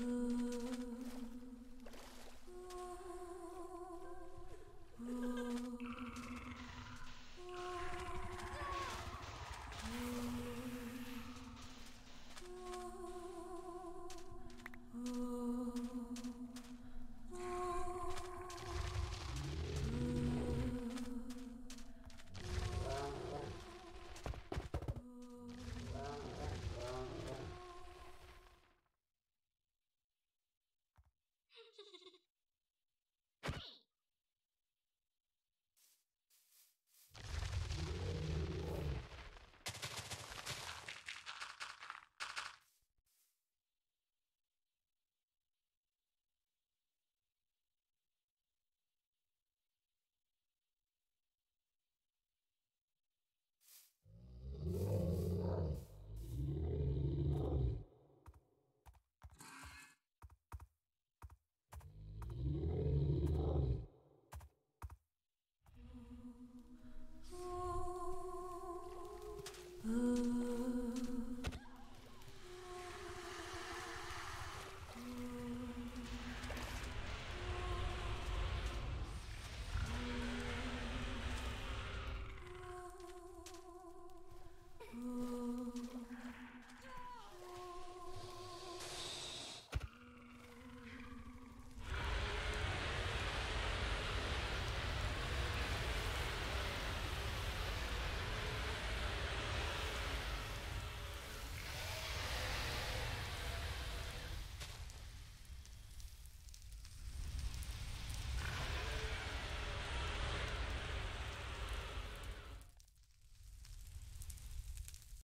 Ooh.